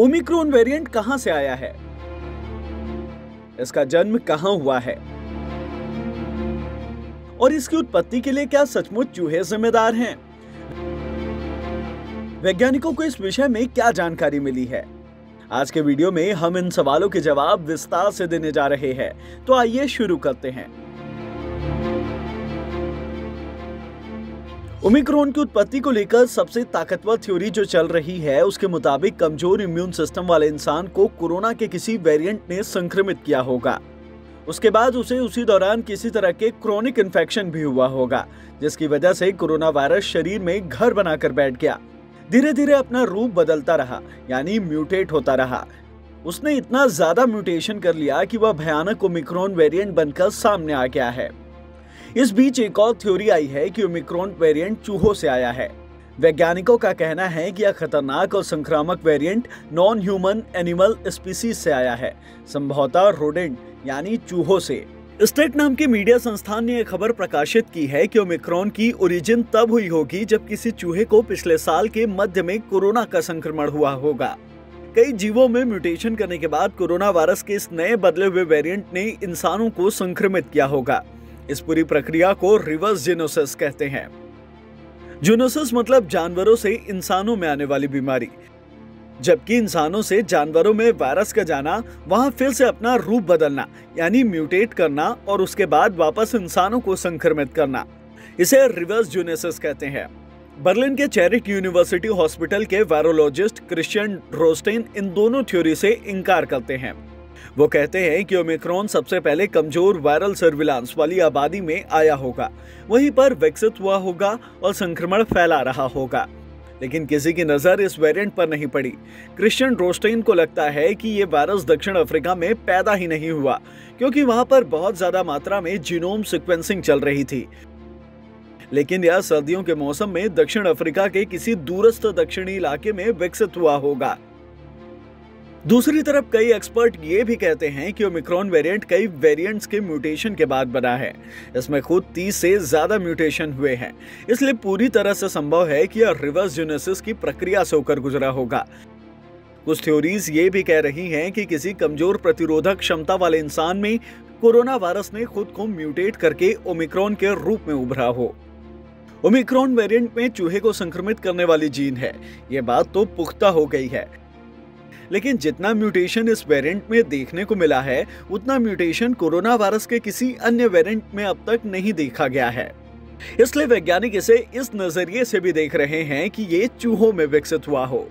Omicron variant कहाँ से आया है? इसका जन्म कहाँ हुआ है? और इसकी उत्पत्ति के लिए क्या सचमुच चूहे जिम्मेदार हैं? वैज्ञानिकों को इस विषय में क्या जानकारी मिली है? आज के वीडियो में हम इन सवालों के जवाब विस्तार से देने जा रहे हैं। तो आइए शुरू करते हैं। ओमिक्रॉन की उत्पत्ति को लेकर सबसे ताकतवर थ्योरी जो चल रही है, उसके मुताबिक कमज़ोर इम्यून सिस्टम वाले इंसान को कोरोना के किसी वेरिएंट ने संक्रमित किया होगा। उसके बाद उसे उसी दौरान किसी तरह के क्रोनिक इन्फेक्शन भी हुआ होगा, जिसकी वजह से कोरोना वायरस शरीर में घर बनाकर बैठ गया। धीरे धीरे अपना रूप बदलता रहा, यानी म्यूटेट होता रहा। उसने इतना ज़्यादा म्यूटेशन कर लिया कि वह भयानक ओमिक्रॉन वेरिएंट बनकर सामने आ गया है। इस बीच एक और थ्योरी आई है कि ओमिक्रॉन वेरिएंट चूहों से आया है। वैज्ञानिकों का कहना है कि यह खतरनाक और संक्रामक variant non human animal species से आया है, संभवतः रोडेंट यानी चूहों से। स्टेट नाम के मीडिया संस्थान ने यह खबर प्रकाशित की है कि ओमिक्रॉन की ओरिजिन तब हुई होगी जब किसी चूहे को पिछले साल के मध्य में कोरोना का संक्रमण हुआ होगा। कई जीवों में म्यूटेशन करने के बाद कोरोना वायरस के इस नए बदले हुए वेरिएंट ने इंसानों को संक्रमित किया होगा। इस पूरी प्रक्रिया को रिवर्स जीनोसिस कहते हैं। जूनोसिस मतलब जानवरों से इंसानों में आने वाली बीमारी। जबकि इंसानों से जानवरों में वायरस का जाना, वहाँ फिर से अपना रूप बदलना, यानी म्यूटेट करना और उसके बाद वापस इंसानों को संक्रमित करना। इसे रिवर्स जूनेसिस कहते हैं। बर्लिन के चैरिट यूनिवर्सिटी हॉस्पिटल के वायरोलॉजिस्ट क्रिश्चियन रोस्टेन इन दोनों थ्योरी से इनकार करते हैं। वो कहते हैं कि ओमिक्रॉन सबसे पहले कमज़ोर वायरल सर्विलांस वाली आबादी में आया होगा। वहीं पर विकसित हुआ होगा और संक्रमण फैला रहा होगा। लेकिन किसी की नज़र इस वेरिएंट पर नहीं पड़ी। क्रिश्चियन रोस्टेन को लगता है कि ये वायरस दक्षिण अफ्रीका में पैदा ही नहीं हुआ, क्योंकि वहाँ पर बहुत ज़्यादा मात्रा में जीनोम सिक्वेंसिंग चल रही थी। लेकिन यह सर्दियों के मौसम में दक्षिण अफ्रीका के किसी दूरस्थ दक्षिणी इलाके में विकसित हुआ होगा। दूसरी तरफ़ कई एक्सपर्ट ये भी कहते हैं कि ओमिक्रॉन वेरिएंट कई वेरिएंट्स के म्यूटेशन के बाद बना है। इसमें खुद 30 से ज़्यादा म्यूटेशन हुए हैं। इसलिए पूरी तरह से संभव है कि यह रिवर्स जेनेसिस की प्रक्रिया से होकर गुजरा होगा। कुछ थ्योरीज ये भी कह रही हैं कि किसी कमज़ोर प्रतिरोधक क्षमता वाले इंसान में कोरोना वायरस ने खुद को म्यूटेट करके ओमिक्रॉन के रूप में उभरा हो। ओमिक्रॉन वेरिएंट में चूहे को संक्रमित करने वाली जीन है। ये बात तो पुख्ता हो गई है। लेकिन जितना म्यूटेशन इस वेरिएंट में देखने को मिला है, उतना म्यूटेशन कोरोना वायरस के किसी अन्य वेरिएंट में अब तक नहीं देखा गया है। इसलिए वैज्ञानिक इसे इस नज़रिए से भी देख रहे हैं कि ये चूहों में विकसित हुआ हो।